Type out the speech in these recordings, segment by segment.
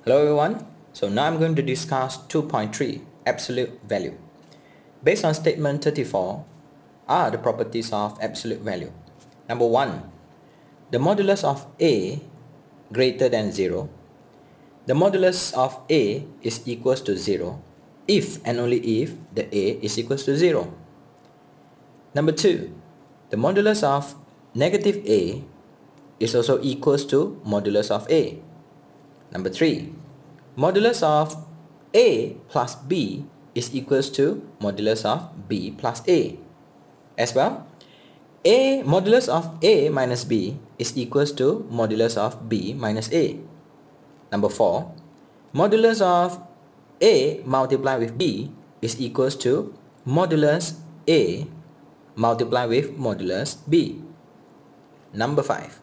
Hello everyone. So now I'm going to discuss 2.3 absolute value. Based on statement 34 are the properties of absolute value. Number 1. The modulus of A greater than 0. The modulus of A is equals to 0 if and only if the A is equals to 0. Number 2. The modulus of negative A is also equals to modulus of A. Number 3. Modulus of A plus B is equals to modulus of B plus A. As well, A modulus of A minus B is equals to modulus of B minus A. Number 4. Modulus of A multiplied with B is equals to modulus A multiplied with modulus B. Number 5.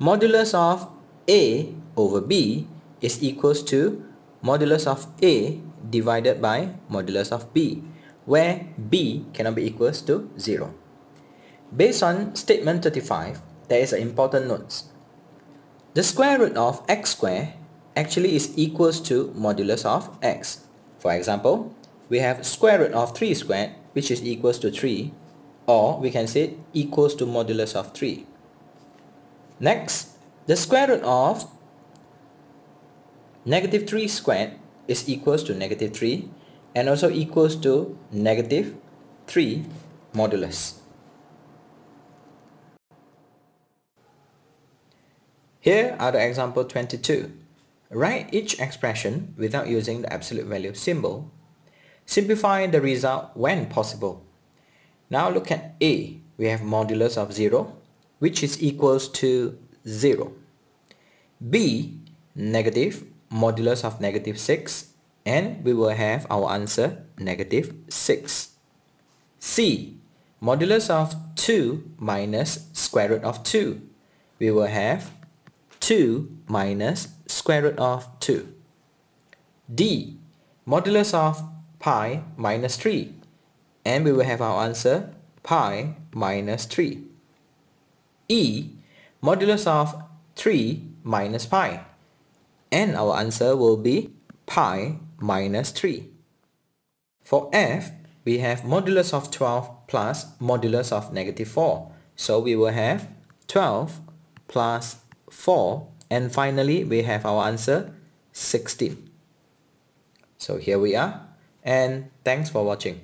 Modulus of A over B is equals to modulus of A divided by modulus of B, where B cannot be equals to 0. Based on statement 35, there is an important note. The square root of x squared actually is equals to modulus of x. For example, we have square root of 3 squared which is equals to 3 or we can say equals to modulus of 3. Next, the square root of negative 3 squared is equals to negative 3 and also equals to negative 3 modulus. Here are the example 22. Write each expression without using the absolute value symbol. Simplify the result when possible. Now look at A. We have modulus of 0 which is equals to 0. B negative modulus of negative 6 and we will have our answer negative 6. C. Modulus of 2 minus square root of 2. We will have 2 minus square root of 2. D. Modulus of pi minus 3. And we will have our answer pi minus 3. E. Modulus of 3 minus pi and our answer will be pi minus 3. For f, we have modulus of 12 plus modulus of negative 4. So we will have 12 plus 4 and finally we have our answer 16. So here we are and thanks for watching.